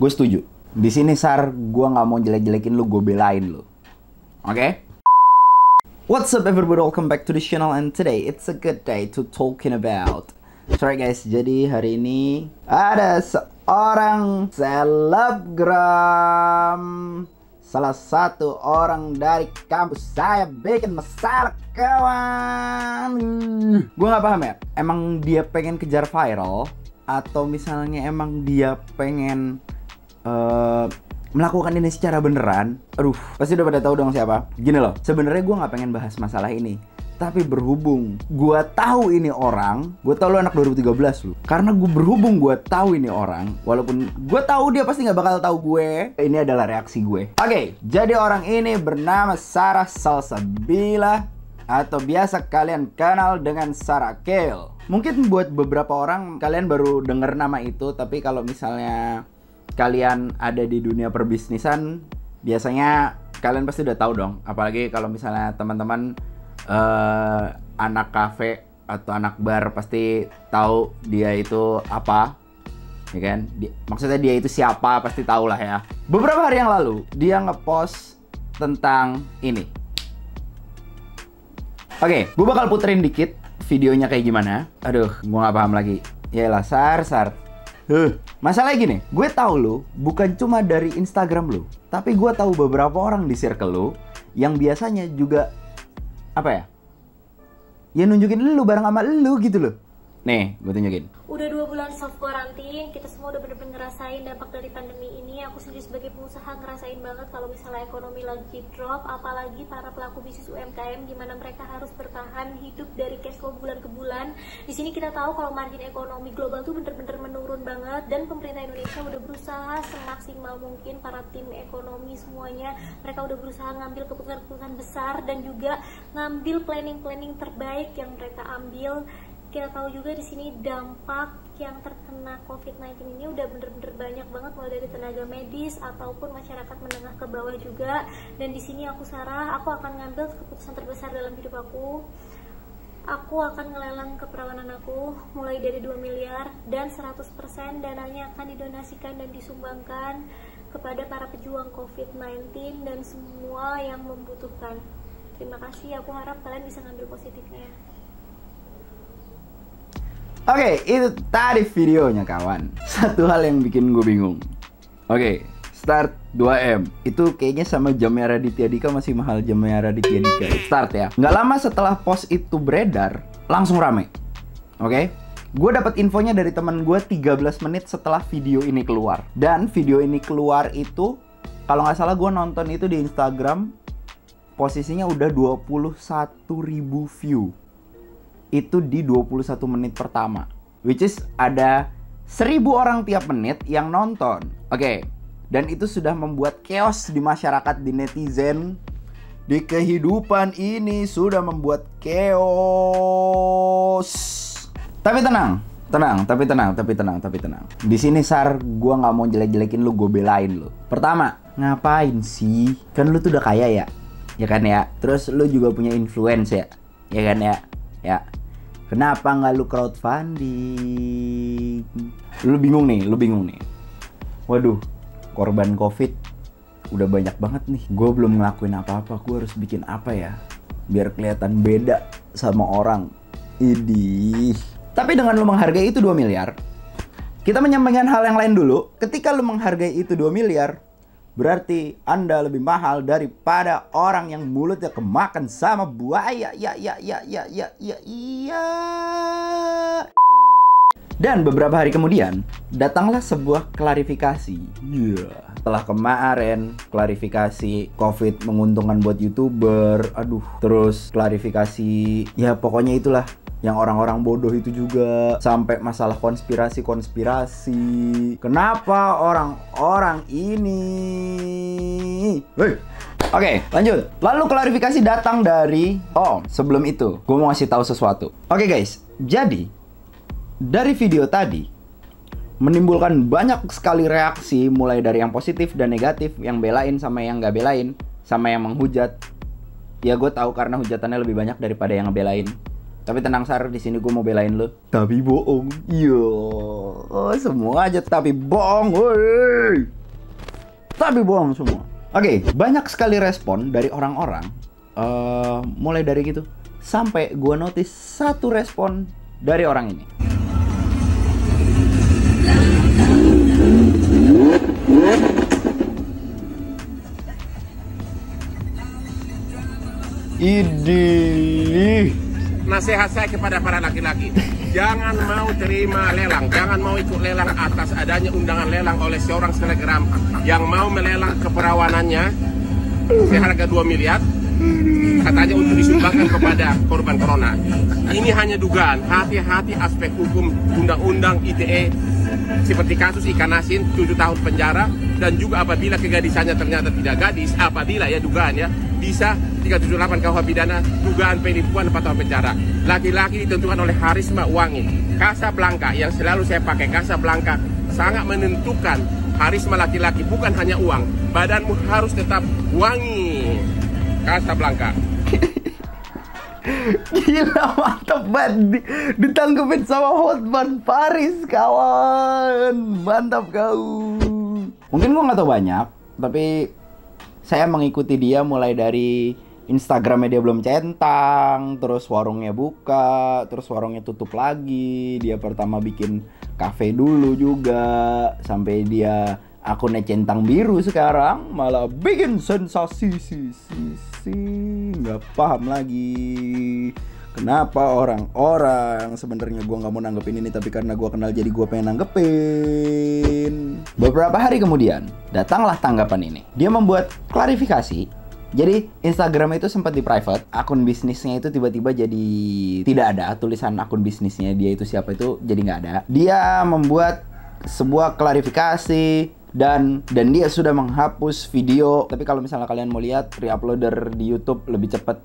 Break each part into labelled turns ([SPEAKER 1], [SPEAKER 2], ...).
[SPEAKER 1] Gue setuju. Di sini Sar, gue nggak mau jelek-jelekin lu, gue belain lu. Oke? What's up everybody, welcome back to the channel and today it's a good day to talking about Sorry guys, jadi hari ini ada seorang selebgram Salah satu orang dari kampus saya bikin masalah kawan Gue nggak paham ya, emang dia pengen kejar viral Atau misalnya emang dia pengen eh, melakukan ini secara beneran, aduh, pasti udah pada tahu dong siapa. Gini loh, sebenarnya gue nggak pengen bahas masalah ini. Tapi berhubung gue tahu ini orang, gue tahu lu anak 2013 lu. Karena gue berhubung gue tahu ini orang, walaupun gue tahu dia pasti nggak bakal tahu gue. Ini adalah reaksi gue. Oke, jadi orang ini bernama Sarah Salsabila atau biasa kalian kenal dengan Sarah Kale. Mungkin buat beberapa orang kalian baru denger nama itu, tapi kalau misalnya kalian ada di dunia perbisnisan, biasanya kalian pasti udah tahu dong. Apalagi kalau misalnya teman-teman eh, anak kafe atau anak bar pasti tahu dia itu apa, ya kan? Di- maksudnya dia itu siapa pasti tahu lah ya. Beberapa hari yang lalu dia ngepost tentang ini. Oke, gue bakal puterin dikit videonya kayak gimana. Aduh, gue nggak paham lagi. Yaelah, sar, sar. Huh. Masalahnya gini, gue tahu lu bukan cuma dari Instagram lu, tapi gue tahu beberapa orang di circle lu yang biasanya juga apa ya? Ya nunjukin lu bareng sama lu gitu loh. Nih, gue tunjukin.
[SPEAKER 2] Udah dua bulan self quarantine, kita semua udah bener-bener ngerasain dampak dari pandemi ini. Aku sendiri sebagai pengusaha ngerasain banget kalau misalnya ekonomi lagi drop, apalagi para pelaku bisnis UMKM gimana mereka harus bertahan hidup dari cash flow bulan ke bulan. Di sini kita tahu kalau margin ekonomi global tuh bener-bener menurun banget dan pemerintah Indonesia udah berusaha semaksimal mungkin para tim ekonomi semuanya mereka udah berusaha ngambil keputusan-keputusan besar dan juga ngambil planning-planning terbaik yang mereka ambil kita tahu juga di sini dampak yang terkena COVID-19 ini udah bener-bener banyak banget mulai dari tenaga medis ataupun masyarakat menengah ke bawah juga. Dan di sini aku Sarah aku akan ngambil keputusan terbesar dalam hidup aku. Aku akan ngelelang keperawanan aku mulai dari 2 miliar dan 100% dananya akan didonasikan dan disumbangkan kepada para pejuang COVID-19 dan semua yang membutuhkan. Terima kasih. Aku harap kalian bisa ngambil positifnya
[SPEAKER 1] Oke, itu tadi videonya kawan. Satu hal yang bikin gue bingung. Oke, start 2M. Itu kayaknya sama jamnya Raditya Dika masih mahal jamnya Raditya Dika. Start ya. Nggak lama setelah post itu beredar, langsung rame. Oke. Gue dapat infonya dari teman gue 13 menit setelah video ini keluar. Dan video ini keluar itu kalau nggak salah gue nonton itu di Instagram posisinya udah 21.000 view itu di 21 menit pertama. Which is ada 1000 orang tiap menit yang nonton. Oke. Dan itu sudah membuat chaos di masyarakat di netizen di kehidupan ini sudah membuat chaos. Tapi tenang, tenang, tapi tenang, tapi tenang, tapi tenang. Di sini Sar, gua nggak mau jelek-jelekin lu, gue belain lu. Pertama, ngapain sih? Kan lu tuh udah kaya ya, ya kan ya. Terus lu juga punya influence ya, ya kan ya, ya. Kenapa nggak lu crowdfunding? Lu bingung nih, lu bingung nih. Waduh, korban covid udah banyak banget nih. Gue belum ngelakuin apa-apa, gue harus bikin apa ya? Biar kelihatan beda sama orang. Idih. Tapi dengan lu menghargai itu 2 miliar, kita menyampaikan hal yang lain dulu. Ketika lu menghargai itu 2 miliar, berarti Anda lebih mahal daripada orang yang mulutnya kemakan sama buaya. Ya, ya, ya, ya, ya, ya, iya. Dan beberapa hari kemudian, datanglah sebuah klarifikasi. Iya. Setelah kemarin klarifikasi COVID menguntungkan buat YouTuber, aduh. Terus klarifikasi, ya pokoknya itulah yang orang-orang bodoh itu juga sampai masalah konspirasi-konspirasi. Kenapa orang-orang ini? Hei, Oke, lanjut. Lalu klarifikasi datang dari Oh, sebelum itu, gue mau ngasih tahu sesuatu. Oke guys, jadi dari video tadi menimbulkan banyak sekali reaksi mulai dari yang positif dan negatif, yang belain sama yang nggak belain, sama yang menghujat. Ya gue tahu karena hujatannya lebih banyak daripada yang ngebelain. Tapi tenang Sar, di sini gue mau belain lo. Tapi bohong. Iya. Oh, semua aja tapi bohong. Woi. Tapi bohong semua. Oke, banyak sekali respon dari orang-orang. eh, mulai dari gitu sampai gue notice satu respon dari orang ini. Idih.
[SPEAKER 3] Nasihat saya kepada para laki-laki, jangan mau terima lelang, jangan mau ikut lelang atas adanya undangan lelang oleh seorang selebgram yang mau melelang keperawanannya seharga 2 miliar. Katanya untuk disumbangkan kepada korban corona. Ini hanya dugaan, hati-hati aspek hukum undang-undang ITE seperti kasus ikan asin 7 tahun penjara dan juga apabila kegadisannya ternyata tidak gadis, apabila ya dugaan ya bisa 378 KUH pidana dugaan penipuan 4 tahun penjara. Laki-laki ditentukan oleh Harisma Wangi. Casablanca yang selalu saya pakai Casablanca sangat menentukan Harisma laki-laki bukan hanya uang, badanmu harus tetap wangi. Casablanca.
[SPEAKER 1] Gila mantap banget Di- Ditangkepin sama Hotman Paris kawan Mantap kau Mungkin gua nggak tahu banyak Tapi saya mengikuti dia mulai dari Instagramnya dia belum centang Terus warungnya buka Terus warungnya tutup lagi Dia pertama bikin cafe dulu juga Sampai dia akunnya centang biru sekarang Malah bikin sensasi si si si Nggak paham lagi Kenapa orang-orang sebenarnya gua nggak mau nanggepin ini tapi karena gua kenal jadi gua pengen nanggepin. Beberapa hari kemudian datanglah tanggapan ini. Dia membuat klarifikasi. Jadi Instagram itu sempat di private, akun bisnisnya itu tiba-tiba jadi tidak ada tulisan akun bisnisnya dia itu siapa itu jadi nggak ada. Dia membuat sebuah klarifikasi dan dan dia sudah menghapus video. Tapi kalau misalnya kalian mau lihat reuploader di YouTube lebih cepat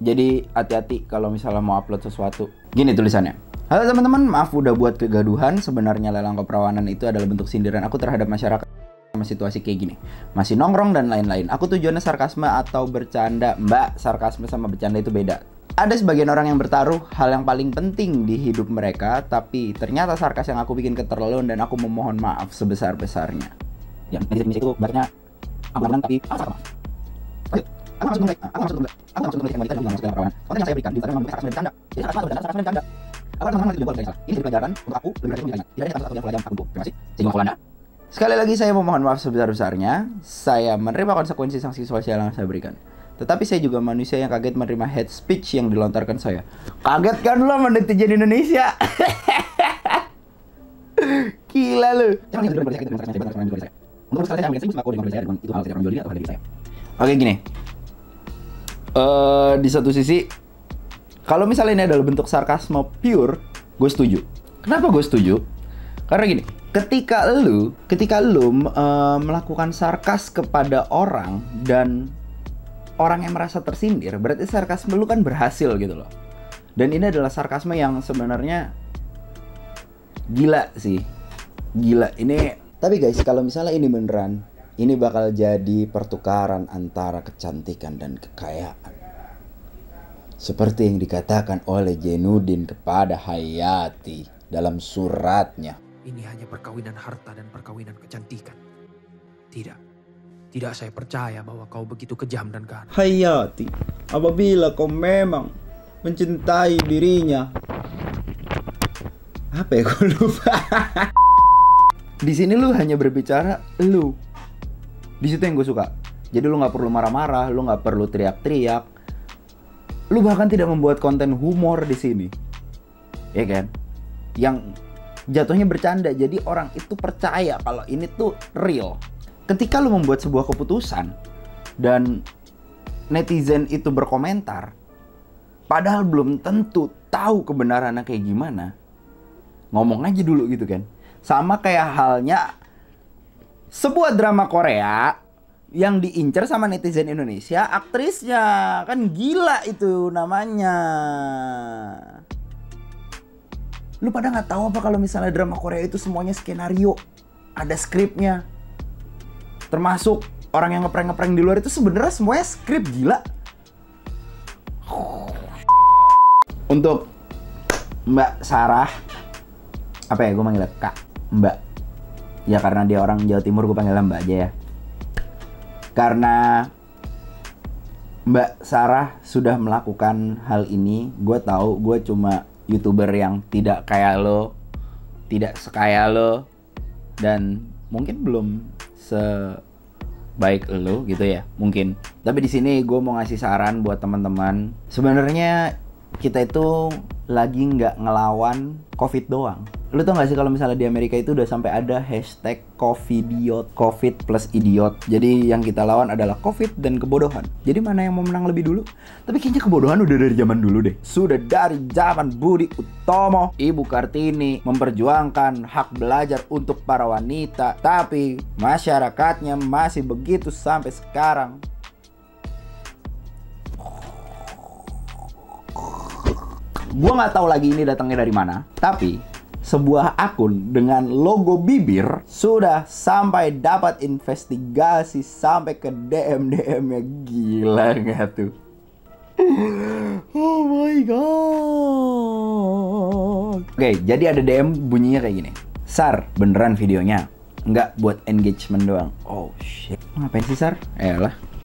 [SPEAKER 1] jadi hati-hati kalau misalnya mau upload sesuatu. Gini tulisannya. Halo teman-teman, maaf udah buat kegaduhan. Sebenarnya lelang keperawanan itu adalah bentuk sindiran aku terhadap masyarakat sama situasi kayak gini. Masih nongkrong dan lain-lain. Aku tujuannya sarkasme atau bercanda. Mbak, sarkasme sama bercanda itu beda. Ada sebagian orang yang bertaruh hal yang paling penting di hidup mereka, tapi ternyata sarkas yang aku bikin keterlaluan dan aku memohon maaf sebesar-besarnya. Ya, netizen itu banyak aman tapi apa salah? Aku langsung mulai, aku langsung mulai, aku mulai yang wanita masuk dalam perawanan. Konten yang saya berikan di memberi sarkasme dan bercanda. Jadi sarkasme atau bercanda, sarkasme dan bercanda. Aku akan mengambil juga salah. Ini jadi pelajaran untuk aku lebih baik menjaganya. Tidak ada satu yang pelajaran aku. Terima kasih. Sehingga Kolanda. Sekali lagi saya memohon maaf sebesar-besarnya. Saya menerima konsekuensi sanksi sosial yang saya berikan. Tetapi saya juga manusia yang kaget menerima hate speech yang dilontarkan saya. Kaget kan lo sama netizen Indonesia? Gila saya. Oke gini. Eh di satu sisi kalau misalnya ini adalah bentuk sarkasme pure, gue setuju. Kenapa gue setuju? Karena gini, ketika lu, ketika lu eh, melakukan sarkas kepada orang dan orang yang merasa tersindir, berarti sarkasme lu kan berhasil gitu loh. Dan ini adalah sarkasme yang sebenarnya gila sih. Gila. Ini tapi guys, kalau misalnya ini beneran, ini bakal jadi pertukaran antara kecantikan dan kekayaan. Seperti yang dikatakan oleh Jenudin kepada Hayati dalam suratnya.
[SPEAKER 4] Ini hanya perkawinan harta dan perkawinan kecantikan. Tidak. Tidak saya percaya bahwa kau begitu kejam dan ganas.
[SPEAKER 1] Hayati, apabila kau memang mencintai dirinya. Apa ya gue lupa. Di sini lu hanya berbicara lu. Di situ yang gue suka. Jadi lu nggak perlu marah-marah, lu nggak perlu teriak-teriak. Lu bahkan tidak membuat konten humor di sini. Ya kan? Yang jatuhnya bercanda. Jadi orang itu percaya kalau ini tuh real. Ketika lu membuat sebuah keputusan dan netizen itu berkomentar, padahal belum tentu tahu kebenarannya kayak gimana. Ngomong aja dulu gitu kan. Sama kayak halnya sebuah drama Korea yang diincar sama netizen Indonesia, aktrisnya kan gila itu namanya. Lu pada nggak tahu apa kalau misalnya drama Korea itu semuanya skenario, ada skripnya, termasuk orang yang ngeprank-ngeprank di luar itu sebenarnya semuanya skrip gila. Untuk Mbak Sarah apa ya gue manggilnya kak Mbak. Ya karena dia orang Jawa Timur gue panggilnya Mbak aja ya. Karena Mbak Sarah sudah melakukan hal ini gue tahu gue cuma youtuber yang tidak kayak lo tidak sekaya lo dan mungkin belum sebaik lo gitu ya mungkin. Tapi di sini gue mau ngasih saran buat teman-teman. Sebenarnya kita itu lagi nggak ngelawan covid doang. Lu tau gak sih kalau misalnya di Amerika itu udah sampai ada hashtag covidiot covid plus idiot. Jadi yang kita lawan adalah covid dan kebodohan. Jadi mana yang mau menang lebih dulu? Tapi kayaknya kebodohan udah dari zaman dulu deh. Sudah dari zaman Budi Utomo. Ibu Kartini memperjuangkan hak belajar untuk para wanita. Tapi masyarakatnya masih begitu sampai sekarang gue nggak tahu lagi ini datangnya dari mana tapi sebuah akun dengan logo bibir sudah sampai dapat investigasi sampai ke DM DM nya. Gila nggak tuh? Oh my god. Oke jadi ada DM bunyinya kayak gini. Sar beneran videonya? Nggak buat engagement doang. Oh shit. Ngapain sih Sar? Eh lah